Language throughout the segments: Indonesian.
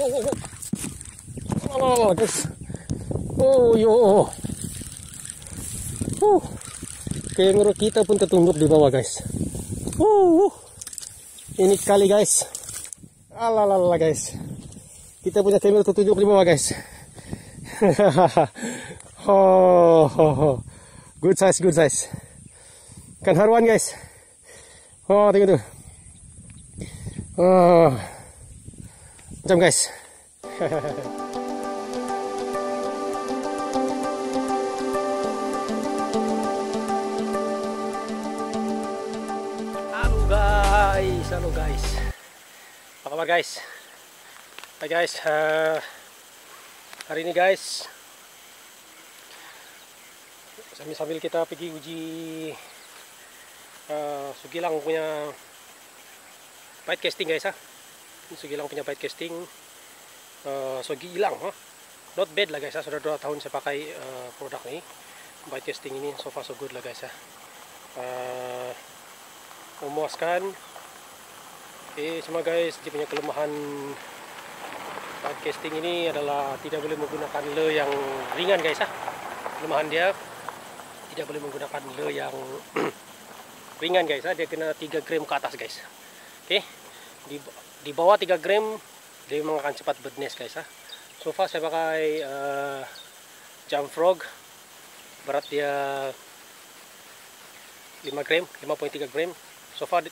oh, oh, oh, guys. Oh, yo. Kayak menurut kita pun tertunjuk di bawah, guys. Uh, uh. Ini kali, guys. Alalala, guys. Kita punya kamera tertunjuk di bawah, guys. oh, oh, oh. Good size, good size. Kan haruan, guys. Oh, tengok tu. Oh. Macam guys. halo guys, halo guys. Apa kabar guys? Hai guys, uh, hari ini guys sambil sambil kita pergi uji uh, Sugilang punya bite casting guys ha. Sugilang punya bite casting uh, Sugilang ha. Not bad lah guys ha. Sudah 2 tahun saya pakai uh, produk ini. Bite casting ini so far so good lah guys ha. Uh, memuaskan. Okay, cuma guys dia punya kelemahan bite casting ini adalah tidak boleh menggunakan le yang ringan guys ha. Kelemahan dia tidak boleh menggunakan le yang ringan guys ha. dia kena 3 gram ke atas guys okay. Di, di bawah 3 gram dia memang akan cepat bedness guys ha. so far saya pakai uh, jump frog berat dia 5 gram 5.3 gram so far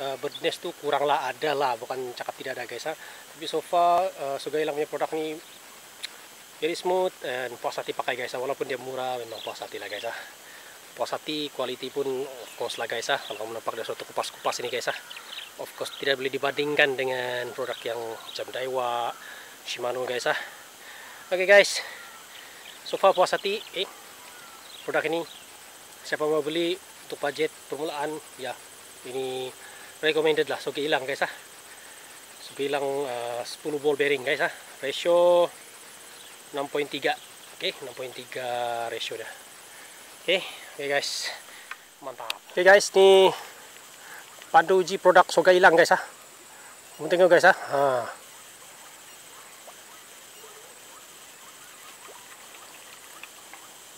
uh, bedness tuh kurang lah ada lah bukan cakap tidak ada guys ha. tapi so far uh, Sugai Ilang punya produk ini very smooth and puas hati pakai guys ha. walaupun dia murah memang puas hati lah guys ha puas hati quality pun of lah guys ah kalau nampak dari suatu kupas-kupas ini guys ah of course tidak boleh dibandingkan dengan produk yang macam Daiwa Shimano guys ah. Okay, guys. So far puas hati. Eh produk ini siapa mau beli untuk budget permulaan? Ya ini recommended lah. Sogi hilang guys ah. Sogi hilang uh, 10 ball bearing guys ah. Ratio 6.3 oke okay, 6.3 ratio dah okay, okay guys. Mantap. Okay guys, ini pandu uji produk soga hilang guys ah. Kamu tengok guys ah. Ha.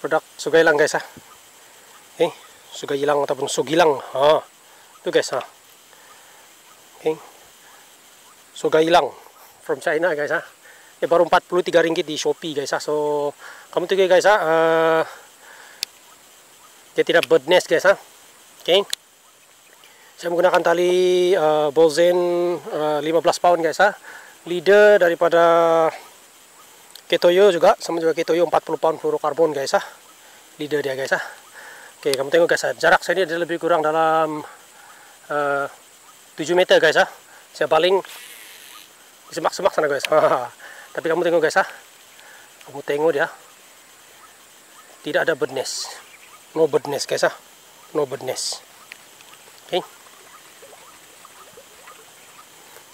Produk soga hilang guys ah. Oke, okay. soga hilang ataupun sugilang. Ha. Itu guys ah. Oke. Okay. Soga hilang from China guys ah. Eh baru 43 ringgit di Shopee guys ah. So, kamu tengok guys ah. Uh, dia tidak bird nest guys ha okay. Saya menggunakan tali uh, Bolzen uh, 15 pound guys ha. Leader daripada Ketoyo juga sama juga Ketoyo 40 pound fluorokarbon guys ha. Leader dia guys ha. Oke kamu tengok guys ha. Jarak saya ini ada lebih kurang dalam uh, 7 meter guys ha. Saya baling semak-semak sana guys. Tapi kamu tengok guys ha. Kamu tengok dia. Tidak ada bird no birdness guys ah no birdness oke. okay.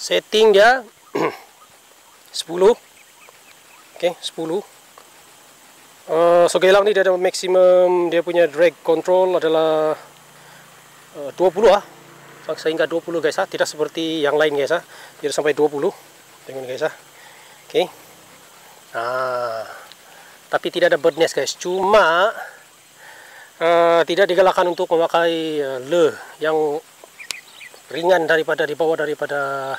Setting dia 10 oke okay, 10 uh, so gelang ni dia ada maksimum dia punya drag control adalah uh, 20 ah. Sehingga 20 guys ah. Tidak seperti yang lain guys ah. Tidak sampai 20 tengok guys ah. Oke. Nah tapi tidak ada birdness guys. Cuma uh, tidak digalakkan untuk memakai uh, le yang ringan daripada di bawah daripada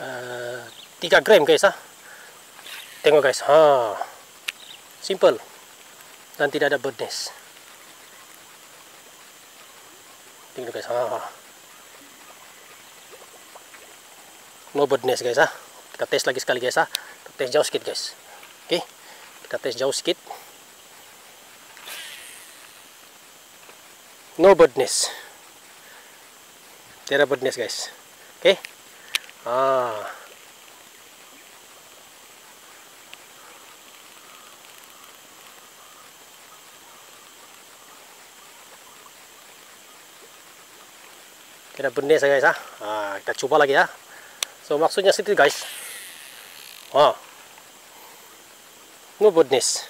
uh, 3 gram guys ah. Tengok guys, ha. Simple. Dan tidak ada birdness. Tengok guys, ha. No birdness guys ah. Kita tes lagi sekali guys ah. Kita tes jauh sedikit guys. Oke. Okay. Kita tes jauh sedikit. no birdness tidak birdness guys oke okay? Ah. Birdness ya guys ah. ah kita coba lagi ya so maksudnya situ guys. Ah. No birdness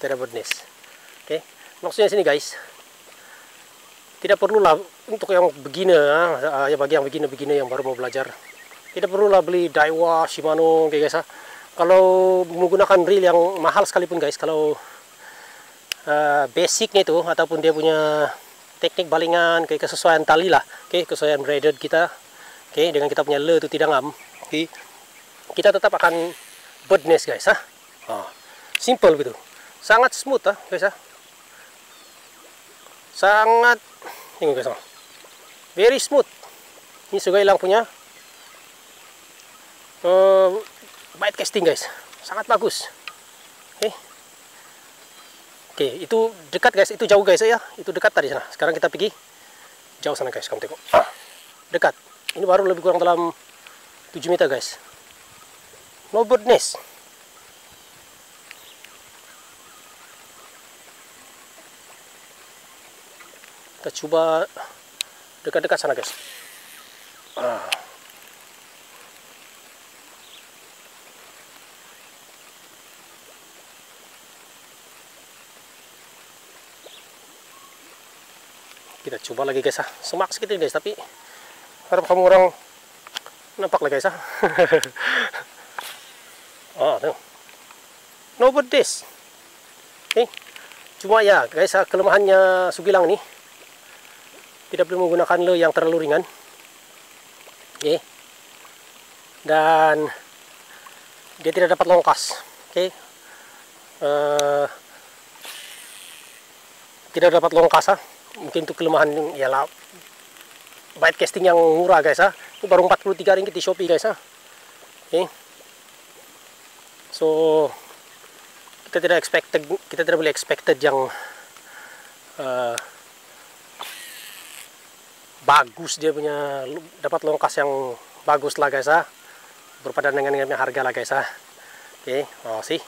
tidak birdness oke. Okay? maksudnya sini guys. Tidak perlulah untuk yang begini ah, ya bagi yang begini-begini yang baru mau belajar Tidak perlulah beli Daiwa, Shimano, kayak guys. Kalau menggunakan reel yang mahal sekalipun guys, kalau uh, basicnya itu ataupun dia punya teknik balingan kayak kesesuaian tali lah, oke, okay, kesesuaian braided kita, oke, okay, dengan kita punya le itu tidak ngam, oke, okay, kita tetap akan bird nest guys ha. Oh, simple gitu, sangat smooth ha guys ha. Sangat, ini guys ha. Very smooth. Ini juga hilang punya. Uh, bite casting guys. Sangat bagus. Oke. Okay. oke okay, itu dekat guys. Itu jauh guys ya. Itu dekat tadi sana. Sekarang kita pergi. Jauh sana guys. Kamu tengok. Dekat. Ini baru lebih kurang dalam 7 meter guys. No bird nest. Kita coba dekat-dekat sana guys. Ah. kita coba lagi guys ah. Semak sedikit guys tapi harap kamu orang nampak lah guys ah. Oh tuh no this oke okay. cuma ya guys ah, kelemahannya sugilang nih tidak perlu menggunakan lo yang terlalu ringan oke okay. dan dia tidak dapat longkas oke okay. uh, tidak dapat longkas ah mungkin itu kelemahan ya lah bite casting yang murah guys ha ini baru 43 ringgit di Shopee guys ha oke okay. so kita tidak expected kita tidak boleh expected yang uh, bagus dia punya dapat longkas yang bagus lah guys ha berpadan dengan yang harga lah guys ha oke okay. oh sih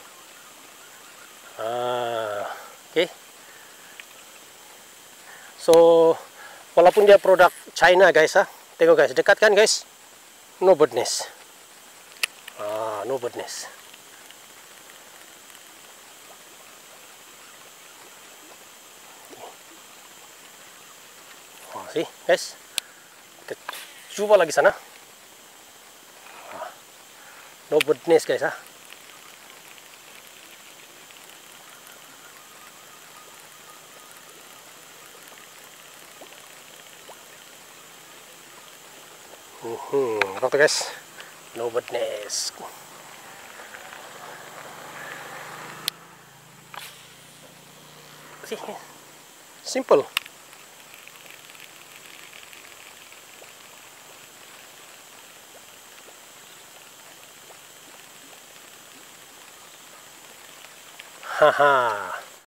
uh, oke okay. So, walaupun dia produk China guys ha. Tengok guys, dekat kan guys? No birdness. Ah, no birdness. See guys? Kita coba lagi sana. Ah, no birdness guys ha. Hmm, guys? No badness. Sih, simple. 哈哈。